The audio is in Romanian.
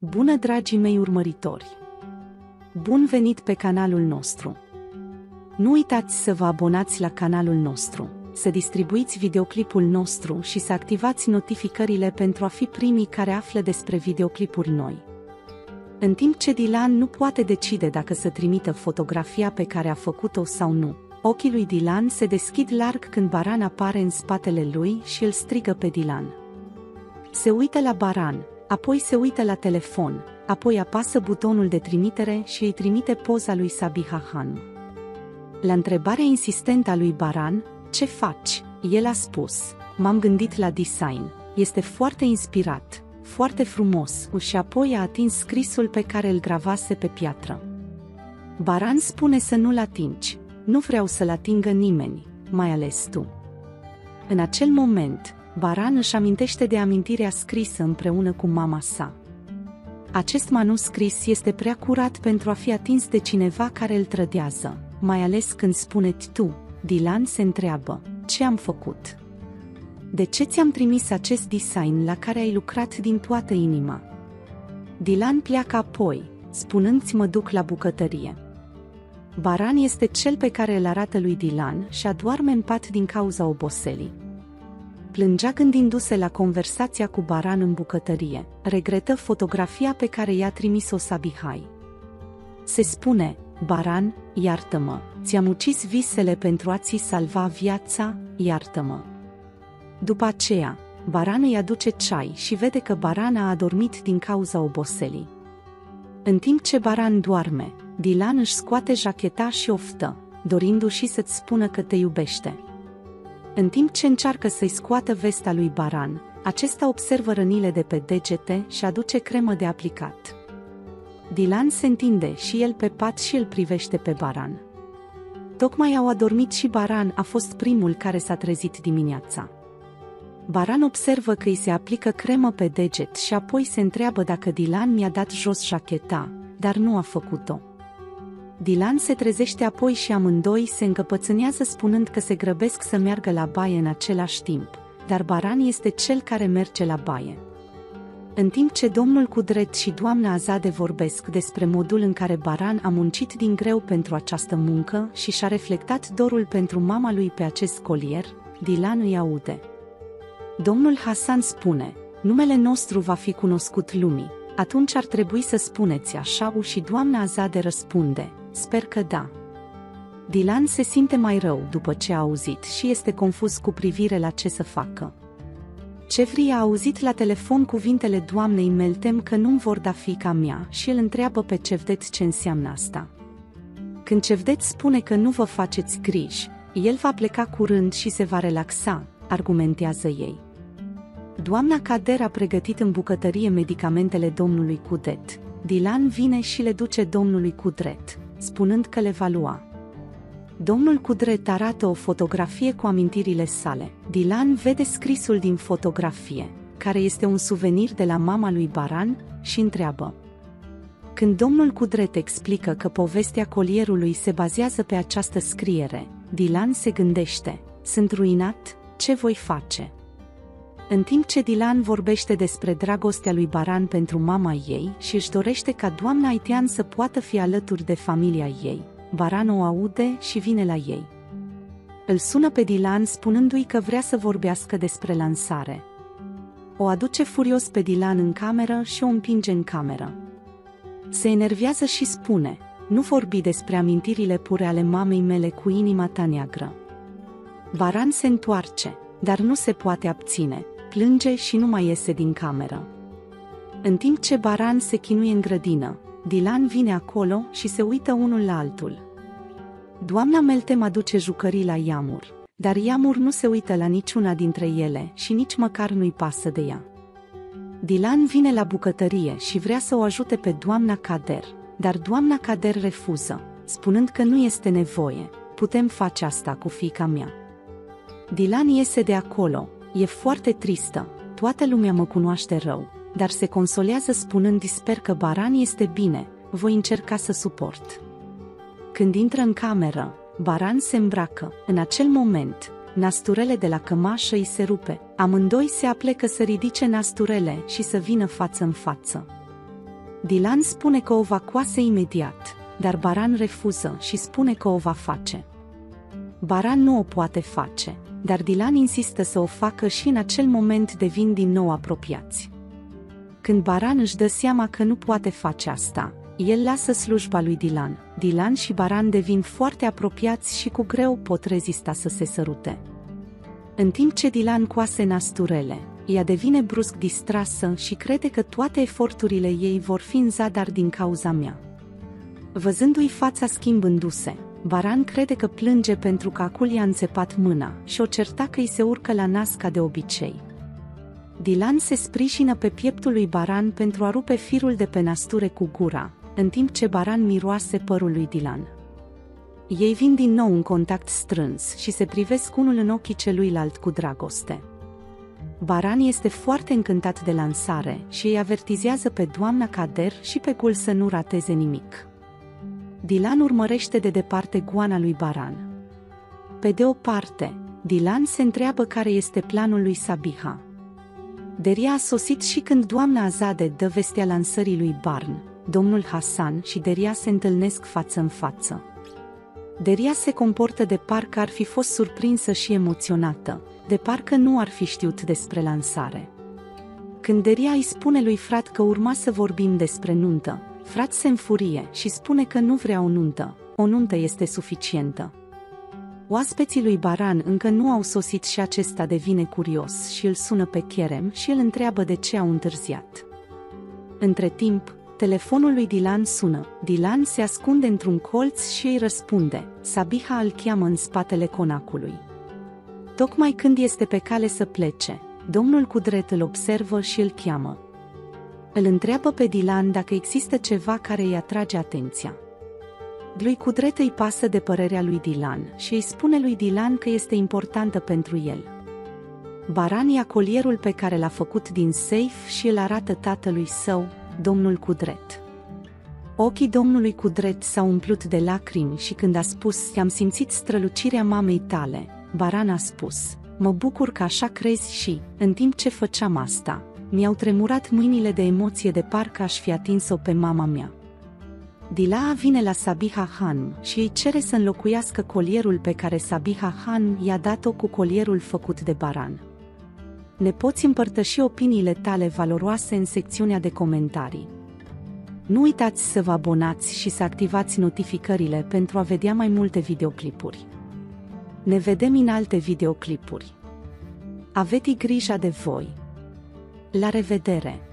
Bună dragii mei urmăritori! Bun venit pe canalul nostru! Nu uitați să vă abonați la canalul nostru, să distribuiți videoclipul nostru și să activați notificările pentru a fi primii care află despre videoclipuri noi. În timp ce Dylan nu poate decide dacă să trimită fotografia pe care a făcut-o sau nu, ochii lui Dylan se deschid larg când Baran apare în spatele lui și îl strigă pe Dylan. Se uită la Baran, apoi se uită la telefon, apoi apasă butonul de trimitere și îi trimite poza lui Sabiha Han. La întrebarea insistentă a lui Baran, ce faci? El a spus, m-am gândit la design, este foarte inspirat, foarte frumos, și apoi a atins scrisul pe care îl gravase pe piatră. Baran spune să nu-l atingi, nu vreau să-l atingă nimeni, mai ales tu. În acel moment, Baran își amintește de amintirea scrisă împreună cu mama sa. Acest manuscris este prea curat pentru a fi atins de cineva care îl trădează, mai ales când spuneți tu, Dilan se întreabă, ce am făcut? De ce ți-am trimis acest design la care ai lucrat din toată inima? Dilan pleacă apoi, spunând-ți mă duc la bucătărie. Baran este cel pe care îl arată lui Dilan și adoarme în pat din cauza oboselii. Plângea gândindu-se la conversația cu Baran în bucătărie, regretă fotografia pe care i-a trimis-o Sabihai. Se spune, Baran, iartă-mă, ți-am ucis visele pentru a-ți salva viața, iartă-mă. După aceea, Baran îi aduce ceai și vede că Baran a adormit din cauza oboselii. În timp ce Baran doarme, Dilan își scoate jacheta și oftă, dorindu-și să-ți spună că te iubește. În timp ce încearcă să-i scoată vesta lui Baran, acesta observă rănile de pe degete și aduce cremă de aplicat. Dilan se întinde și el pe pat și îl privește pe Baran. Tocmai au adormit și Baran a fost primul care s-a trezit dimineața. Baran observă că îi se aplică cremă pe deget și apoi se întreabă dacă Dilan mi-a dat jos jacheta, dar nu a făcut-o. Dilan se trezește apoi și amândoi se încăpățânează spunând că se grăbesc să meargă la baie în același timp, dar Baran este cel care merge la baie. În timp ce domnul Cudret și doamna Azade vorbesc despre modul în care Baran a muncit din greu pentru această muncă și și-a reflectat dorul pentru mama lui pe acest colier, Dilan îi aude. Domnul Hasan spune, numele nostru va fi cunoscut lumii, atunci ar trebui să spuneți așa și doamna Azade răspunde, sper că da. Dilan se simte mai rău după ce a auzit și este confuz cu privire la ce să facă. Cefri a auzit la telefon cuvintele doamnei Meltem că nu vor da fica mea și îl întreabă pe Cevdet ce înseamnă asta. Când Cevdet spune că nu vă faceți griji, el va pleca curând și se va relaxa, argumentează ei. Doamna Cader a pregătit în bucătărie medicamentele domnului Cudet. Dilan vine și le duce domnului Cudret, spunând că le va lua. Domnul Cudret arată o fotografie cu amintirile sale. Dilan vede scrisul din fotografie, care este un suvenir de la mama lui Baran, și întreabă. Când domnul Cudret explică că povestea colierului se bazează pe această scriere, Dilan se gândește, sunt ruinat, ce voi face? În timp ce Dilan vorbește despre dragostea lui Baran pentru mama ei și își dorește ca doamna Aitian să poată fi alături de familia ei, Baran o aude și vine la ei. Îl sună pe Dilan spunându-i că vrea să vorbească despre lansare. O aduce furios pe Dilan în cameră și o împinge în cameră. Se enervează și spune, nu vorbi despre amintirile pure ale mamei mele cu inima ta neagră. Baran se întoarce, dar nu se poate abține, plânge și nu mai iese din cameră. În timp ce Baran se chinuie în grădină, Dilan vine acolo și se uită unul la altul. Doamna Meltem aduce jucării la Iamur, dar Iamur nu se uită la niciuna dintre ele și nici măcar nu-i pasă de ea. Dilan vine la bucătărie și vrea să o ajute pe doamna Kader, dar doamna Kader refuză, spunând că nu este nevoie, putem face asta cu fica mea. Dilan iese de acolo, e foarte tristă, toată lumea mă cunoaște rău, dar se consolează spunând sper că Baran este bine, voi încerca să suport. Când intră în cameră, Baran se îmbracă. În acel moment, nasturele de la cămașă îi se rupe. Amândoi se aplecă să ridice nasturele și să vină față în față. Dilan spune că o va coase imediat, dar Baran refuză și spune că o va face. Baran nu o poate face, dar Dilan insistă să o facă și în acel moment devin din nou apropiați. Când Baran își dă seama că nu poate face asta, el lasă slujba lui Dilan. Dilan și Baran devin foarte apropiați și cu greu pot rezista să se sărute. În timp ce Dilan coase nasturele, ea devine brusc distrasă și crede că toate eforturile ei vor fi în zadar din cauza mea. Văzându-i fața schimbându-se, Baran crede că plânge pentru că acul i-a înțepat mâna și o certa că îi se urcă la nas ca de obicei. Dilan se sprijină pe pieptul lui Baran pentru a rupe firul de pe nasture cu gura, în timp ce Baran miroase părul lui Dilan. Ei vin din nou în contact strâns și se privesc unul în ochii celuilalt cu dragoste. Baran este foarte încântat de lansare și îi avertizează pe doamna Kader și pe Gul să nu rateze nimic. Dilan urmărește de departe goana lui Baran. Pe de o parte, Dilan se întreabă care este planul lui Sabiha. Deria a sosit și când doamna Azade dă vestea lansării lui Barn, domnul Hasan și Deria se întâlnesc față în față. Deria se comportă de parcă ar fi fost surprinsă și emoționată, de parcă nu ar fi știut despre lansare. Când Deria îi spune lui Frat că urma să vorbim despre nuntă, Frat se înfurie și spune că nu vrea o nuntă, o nuntă este suficientă. Oaspeții lui Baran încă nu au sosit și acesta devine curios și îl sună pe Kerem și îl întreabă de ce au întârziat. Între timp, telefonul lui Dilan sună. Dilan se ascunde într-un colț și îi răspunde. Sabiha îl cheamă în spatele conacului. Tocmai când este pe cale să plece, domnul Cudret îl observă și îl cheamă. Îl întreabă pe Dilan dacă există ceva care îi atrage atenția. Lui Cudret îi pasă de părerea lui Dilan și îi spune lui Dilan că este importantă pentru el. Baran ia colierul pe care l-a făcut din safe și îl arată tatălui său, domnul Cudret. Ochii domnului Cudret s-au umplut de lacrimi și când a spus am simțit strălucirea mamei tale, Baran a spus, mă bucur că așa crezi și, în timp ce făceam asta, mi-au tremurat mâinile de emoție de parcă aș fi atins-o pe mama mea. Dilaa vine la Sabiha Han și îi cere să înlocuiască colierul pe care Sabiha Han i-a dat-o cu colierul făcut de Baran. Ne poți împărtăși opiniile tale valoroase în secțiunea de comentarii. Nu uitați să vă abonați și să activați notificările pentru a vedea mai multe videoclipuri. Ne vedem în alte videoclipuri. Aveți grijă de voi! La revedere!